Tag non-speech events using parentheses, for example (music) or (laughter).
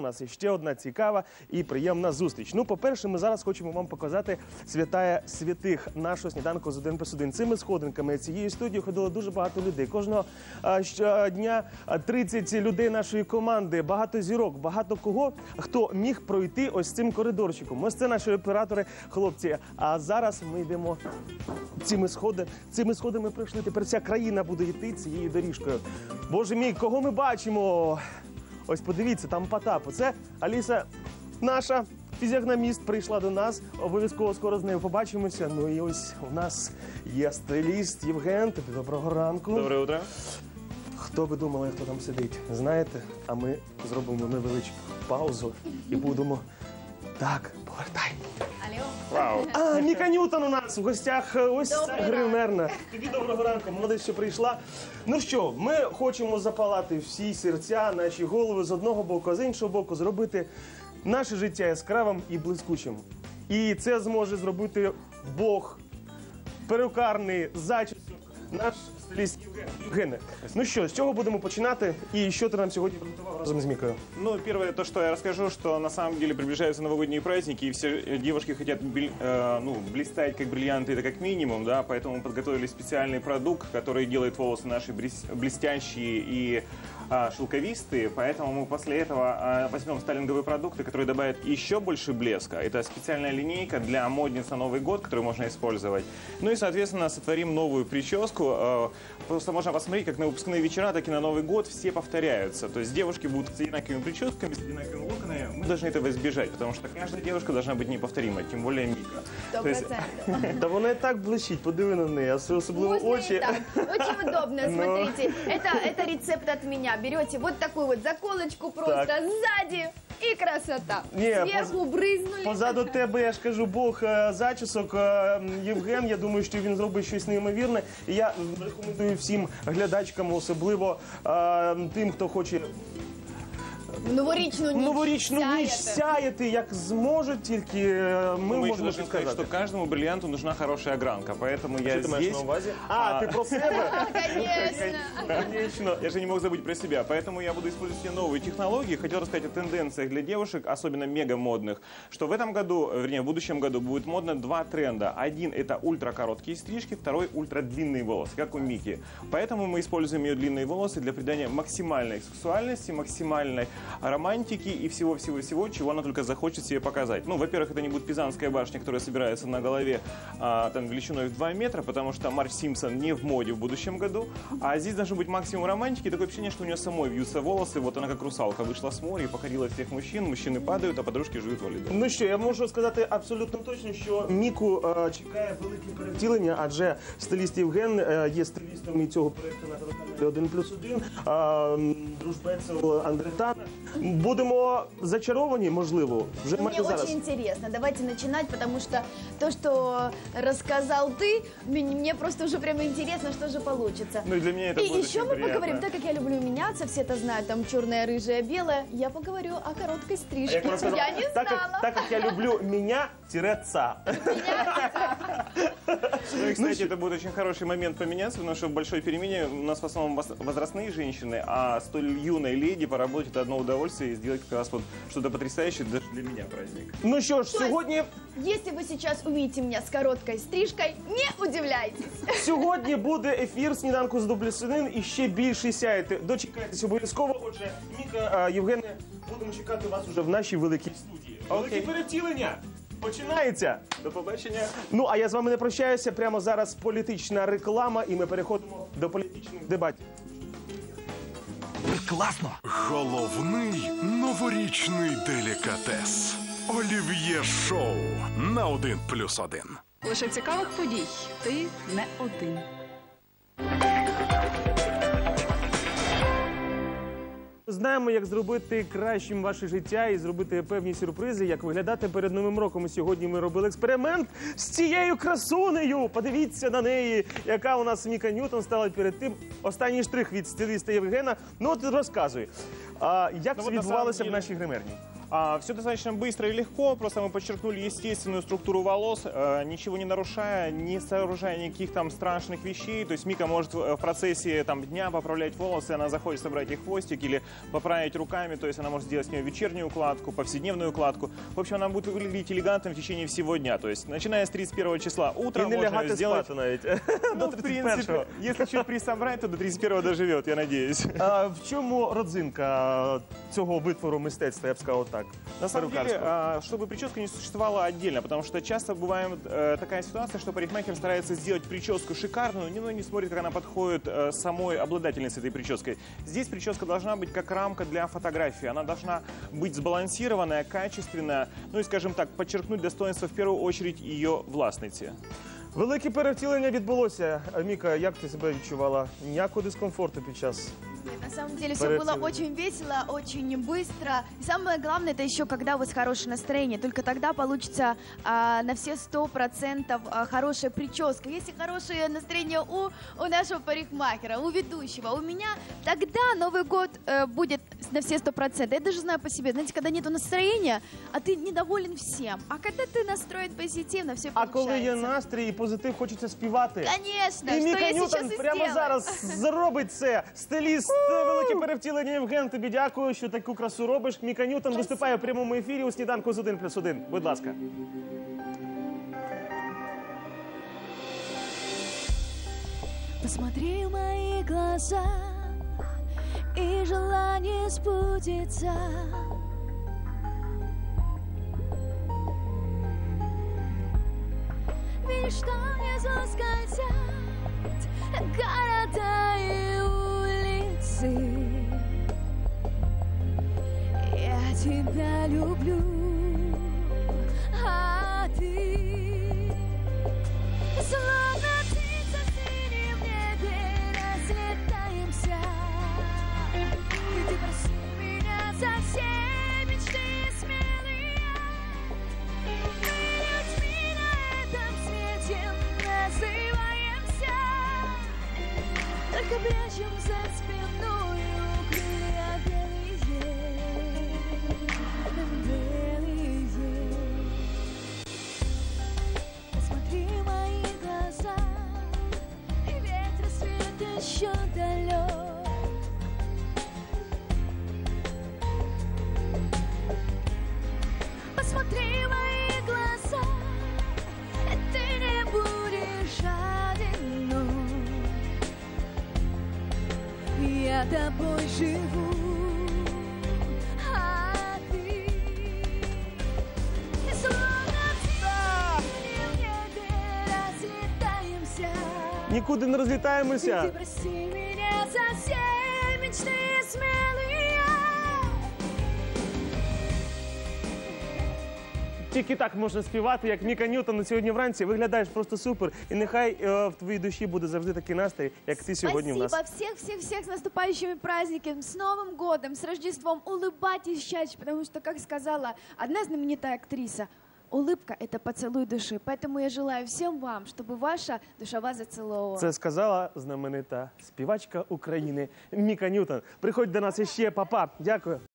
У нас ще одна цікава і приємна зустріч. Ну, по-перше, ми зараз хочемо вам показати святая святих нашого сніданку з 1 плюс 1. Цими сходинками цією студією ходило дуже багато людей. Кожного а, щодня а, 30 людей нашої команди, багато зірок, багато кого, хто міг пройти ось цим коридорчиком. Ось це наші оператори, хлопці. А зараз ми йдемо цими сходи, цими сходами пройшли. Тепер вся країна буде йти цією доріжкою. Боже мій, кого ми бачимо? Ось подивіться, там Потап. Це Аліса, наша фізіогноміст, прийшла до нас. Обов'язково скоро з нею побачимося. Ну і ось у нас є стиліст Євген. Тобі доброго ранку. Доброе утро. Хто би думали, хто там сидить? Знаєте, а ми зробимо невеличку паузу і будемо. Так, повертай. Алло. Вау. А, Міка Ньютон у нас в гостях. Ось Добрий гримерна. Тобі доброго ранку, молодець, що прийшла. Ну що, ми хочемо запалати всі серця, наші голови з одного боку, а з іншого боку, зробити наше життя яскравим і блискучим. І це зможе зробити Бог, перукарний зачісок, наш стиліст Євген. Євгене. Ну що, з чого будемо починати? І що ти нам сьогодні приготував разом з Мікою? Ну, первое, то, что я расскажу, что на самом деле приближаются новогодние праздники, и все э, девушки хотят бел- э, ну, блистать как бриллианты, это как минимум, да, поэтому мы подготовили специальный продукт, который делает волосы наши брис- блестящие и а, шелковистые, поэтому мы после этого а, возьмем стайлинговые продукты, которые добавят еще больше блеска. Это специальная линейка для модниц на Новый год, которую можно использовать. Ну и, соответственно, сотворим новую прическу. Э, Просто можно посмотреть, как на выпускные вечера, так и на Новый год все повторяются. То есть девушки будут с одинаковыми прическами, с одинаковыми локонами. Мы должны этого избежать, потому что каждая девушка должна быть неповторима, тем более Мика. Сто То есть- процентов. (laughs) Та вона і так блищить, подиви на неї, а особливо Можно и очі. так. Очень удобно, Ну. смотрите. Это, это рецепт от меня. Берете вот такую вот заколочку просто Так. сзади И красота. Не, Сверху бризнули. Позаду тебе, я ж кажу, Бог е, зачісок е, Євген. Я думаю, що він зробить щось неймовірне. І я рекомендую всім глядачкам, особливо е, тим, хто хоче Новорічну ніч. новорічну ніч сяєте. сяяти, як зможуть, тільки е, ми Мы еще можемо должны сказать, что підказати. каждому бриллианту нужна хорошая огранка, поэтому я Що ти маєш здесь... на увазі? А, ти про себе? (laughs) Конечно. Звісно. Я же не мог забыть про себя, поэтому я буду использовать все новые технологии. Хотел рассказать о тенденциях для девушек, особенно мега модных, что в этом году, вернее, в будущем году будет модно два тренда. Один это ультракороткие стрижки, второй ультрадлинные волосы, как у Мики. Поэтому мы используем ее длинные волосы для придания максимальной сексуальности, максимальной романтики и всего-всего-всего, чего она только захочет себе показать. Ну, во-первых, это не будет Пизанская башня, которая собирается на голове а, там величиной в 2 метра, потому что Марч Симпсон не в моде в будущем году. А здесь должен быть максимум романтики. Такое ощущение, что у нее самой вьются волосы. Вот она как русалка вышла с моря и покорила всех мужчин. Мужчины падают, а подружки живут валидом. Ну що, я можу сказати абсолютно точно, що Міку е, чекає велике перевтілення, адже стиліст Євген е, є стилістом і цього проєкту на телеканалі 1 плюс 1, дружбецел Андретана. Будемо зачаровані, можливо, вже Ну, Мне зараз. очень интересно. Давайте начинать, потому что то, что рассказал ты, мне мне просто уже прям интересно, что же получится. Ну и для меня это И будет еще очень мы приятно. поговорим, так как я люблю меняться, все это знают, там черное, рыжее, белое, я поговорю о короткой А стрижке. вона сказала, Я не так, знала. так як я люблю меня ца (laughs) Ну и, кстати, это будет очень хороший момент поменяться, потому что в большой перемене у нас в основном воз- возрастные женщины, а столь юной леди поработать это одно удовольствие и сделать как раз вот что-то потрясающее даже для меня праздник. Ну що ж, сьогодні, Если вы сейчас увидите меня с короткой стрижкой, не удивляйтесь. (laughs) сьогодні буде ефір сніданку з Дублісинин і ще більше сяєте. Дочекайтесь обов'язково. Отже, Міка, е, Євгене, будемо чекати вас уже в нашій великій студії. Велике перевтілення починається. До побачення. Ну а я з вами не прощаюся. Прямо зараз політична реклама, і ми переходимо до політичних дебатів. Класно. Головний новорічний делікатес. Олів'є шоу на один плюс один. Лише цікавих подій. Ти не один. Знаємо, як зробити кращим ваше життя і зробити певні сюрпризи, як виглядати перед новим роком. І сьогодні ми робили експеримент з цією красунею. Подивіться на неї, яка у нас Міка Ньютон стала перед тим. Останній штрих від стиліста Євгена. Ну от розказуй, а, як Ну, це на відбувалося в нашій гримерні? Все достаточно быстро и легко, просто мы подчеркнули естественную структуру волос, э, ничего не нарушая, не сооружая никаких там страшных вещей. То есть Мика может в в процессе там, дня поправлять волосы, она заходит собрать их хвостик или поправить руками, то есть она может сделать с нее вечернюю укладку, повседневную укладку. В общем, она будет выглядеть элегантным в течение всего дня. То есть начиная с 31 числа утром не можно лягати сделать... спати навіть. Ну, (laughs) в принципе, 31-го. если чуть присобрать, то до 31 доживет, я надеюсь. А в чому родзинка цього витвору мистецтва, я б сказав так? На самом деле, перукарського? а, чтобы прическа не существовала отдельно, потому что часто бывает э, такая ситуация, что парикмахер старается сделать прическу шикарную, но не смотрит, как она подходит э, самой обладательнице этой прической. Здесь прическа должна быть как рамка для фотографии. Она должна быть сбалансированная, качественная, ну и, скажем так, подчеркнуть достоинство в первую очередь ее властницы. Велике перевтілення відбулося. А, Міка, як ти себе відчувала? Ніякого дискомфорту під час. Нет, на самом деле все Поряд было силы. очень весело, очень быстро. И самое главное, это еще когда у вас хорошее настроение. Только тогда получится а, на все сто процентов а, хорошая прическа. Если хорошее настроение у, у нашего парикмахера, у ведущего, у меня, тогда Новый год э, будет на все сто процентов. Я даже знаю по себе. Знаете, когда нет настроения, а ты недоволен всем. А когда ты настроен позитивно, все А коли є получается. настрій і позитив, хочеться співати. Конечно, І что Міка я Ньютон сейчас и прямо сделаю. зараз зробить це. Стиліст Е, велике перевтілення Євген. Тобі дякую, що таку красу робиш. Міка Ньютон виступає в прямому ефірі у сніданку з 1 плюс 1. Будь ласка. Посмотри в мои глаза, и желание сбудется. Видишь, что тебя люблю, а ты Словно птица в синем небе разлетаемся. Ты проси меня за все мечты смелые. Мы людьми на этом свете называемся. Только прячем за спиной тобой живу, а ты словно птица в небе разлетаемся. Нікуди не разлетаемся. ты прости меня Тільки так можна співати, як Міка Ньютон на сьогодні вранці. Виглядаєш просто супер. І нехай е, в твоїй душі буде завжди такий настрій, як ти сьогодні в нас. Спасибо всех-всех-всех с наступающими праздниками, с Новым годом, с Рождеством. Улыбайтесь чаще, потому что, как сказала одна знаменитая актриса, улыбка – это поцелуй души. Поэтому я желаю всем вам, чтобы ваша душа вас зацеловала. Це сказала знаменита співачка України Міка Ньютон. Приходь до нас іще, папа. Дякую.